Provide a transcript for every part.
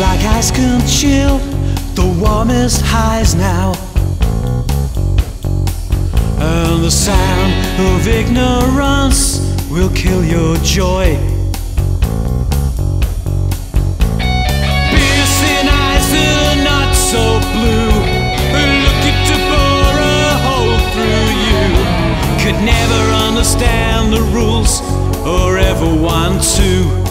like ice can chill the warmest highs now. And the sound of ignorance will kill your joy. Piercing eyes are not so blue, looking to bore a hole through you. Could never understand the rules or ever want to.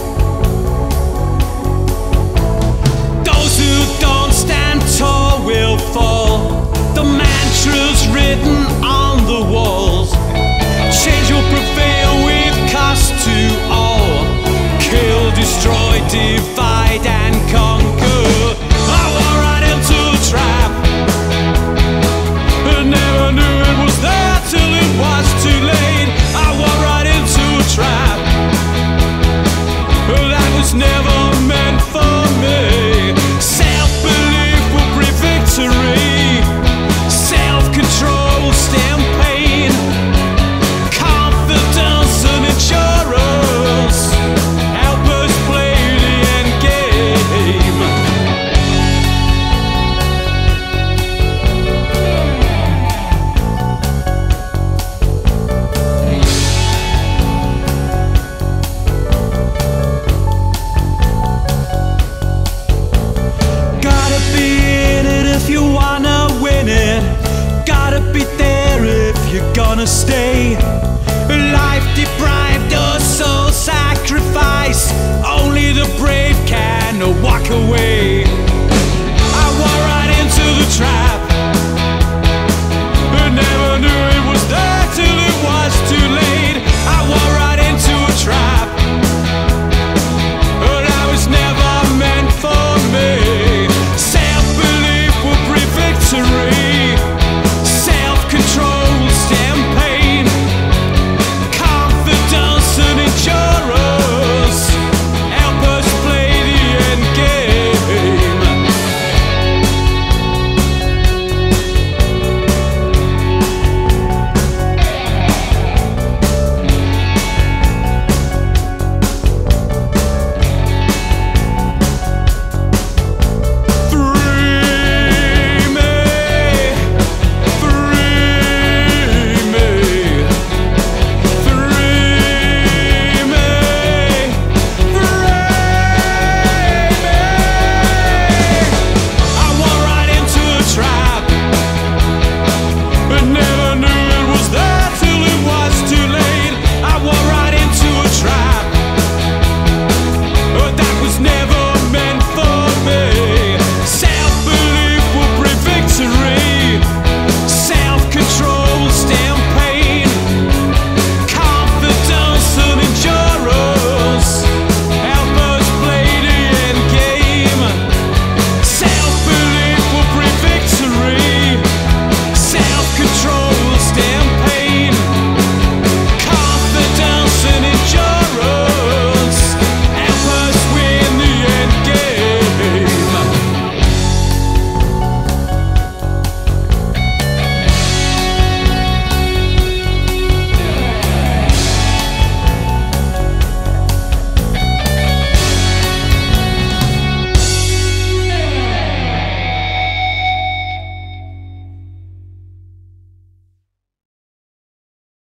stay.